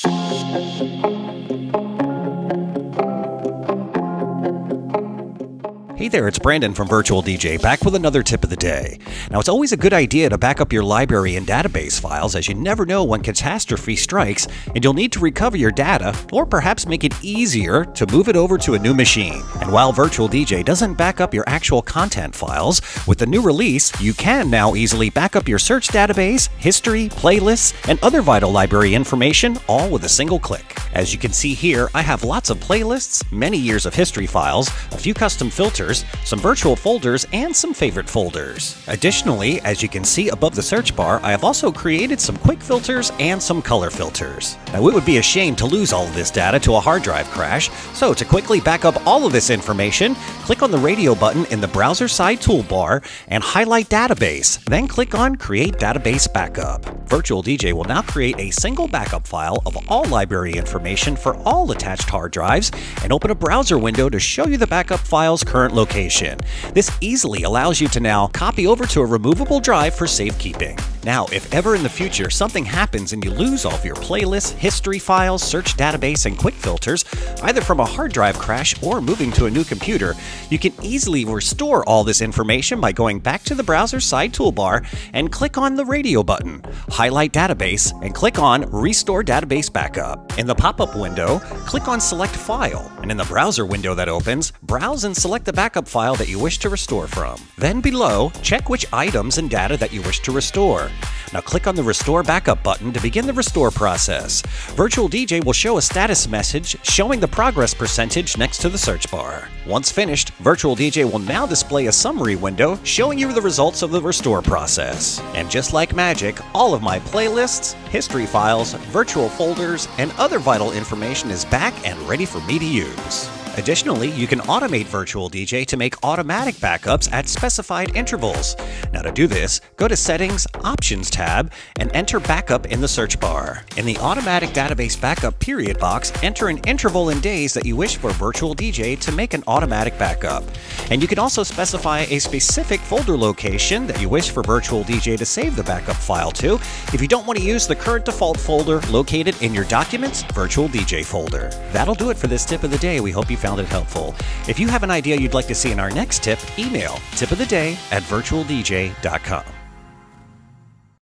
Thank you. Hey there, it's Brandon from Virtual DJ, back with another tip of the day. Now, it's always a good idea to back up your library and database files as you never know when catastrophe strikes and you'll need to recover your data or perhaps make it easier to move it over to a new machine. And while Virtual DJ doesn't back up your actual content files, with the new release, you can now easily back up your search database, history, playlists, and other vital library information all with a single click. As you can see here, I have lots of playlists, many years of history files, a few custom filters, some virtual folders, and some favorite folders. Additionally, as you can see above the search bar, I have also created some quick filters and some color filters. Now, it would be a shame to lose all of this data to a hard drive crash, so to quickly back up all of this information, click on the radio button in the browser side toolbar and highlight Database, then click on Create Database Backup. Virtual DJ will now create a single backup file of all library information for all attached hard drives and open a browser window to show you the backup file's current location. This easily allows you to now copy over to a removable drive for safekeeping. Now, if ever in the future something happens and you lose all of your playlists, history files, search database, and quick filters, either from a hard drive crash or moving to a new computer, you can easily restore all this information by going back to the browser side toolbar and click on the radio button, highlight database, and click on Restore Database Backup. In the pop-up window, click on Select File, and in the browser window that opens, browse and select the backup file that you wish to restore from. Then below, check which items and data that you wish to restore. Now click on the Restore Backup button to begin the restore process. Virtual DJ will show a status message showing the progress percentage next to the search bar. Once finished, Virtual DJ will now display a summary window showing you the results of the restore process. And just like magic, all of my playlists, history files, virtual folders, and other vital information is back and ready for me to use. Additionally, you can automate Virtual DJ to make automatic backups at specified intervals. Now to do this, go to Settings, Options tab, and enter Backup in the search bar. In the Automatic Database Backup period box, enter an interval in days that you wish for Virtual DJ to make an automatic backup. And you can also specify a specific folder location that you wish for Virtual DJ to save the backup file to if you don't want to use the current default folder located in your Documents Virtual DJ folder. That'll do it for this tip of the day. We hope you found found it helpful. If you have an idea you'd like to see in our next tip, email tipoftheday at virtualdj.com.